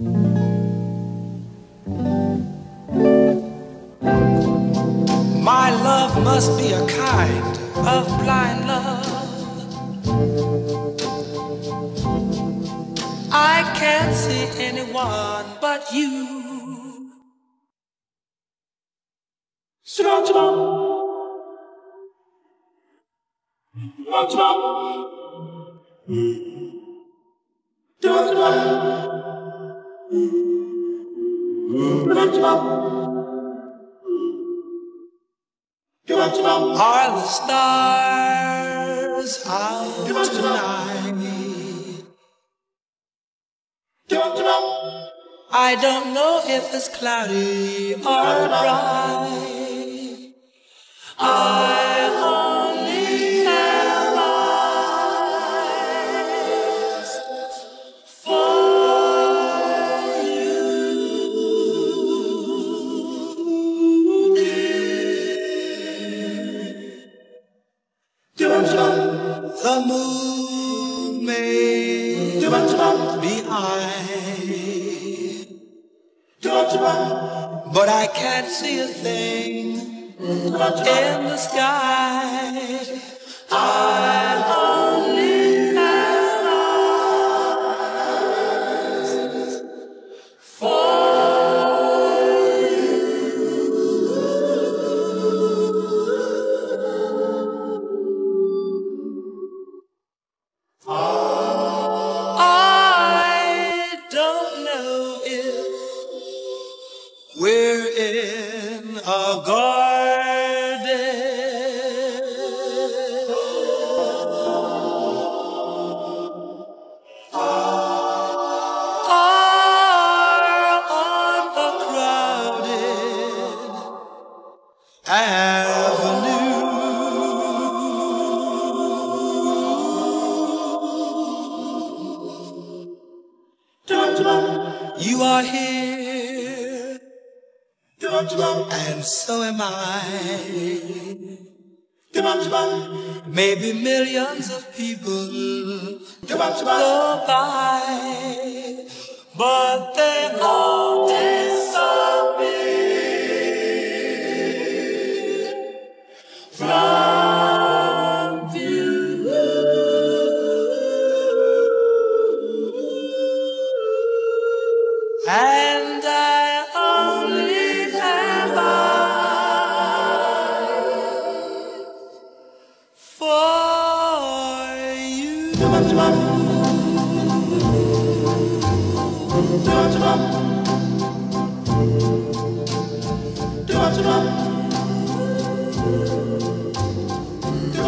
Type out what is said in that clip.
My love must be a kind of blind love. I can't see anyone but you. Are the stars out tonight? I don't know if it's cloudy or bright. I The moon may be high, but I can't see a thing in the sky. A garden on crowded avenue. You are here, and so am I. Maybe millions of people go by, but they all disappear from view. And I you. Do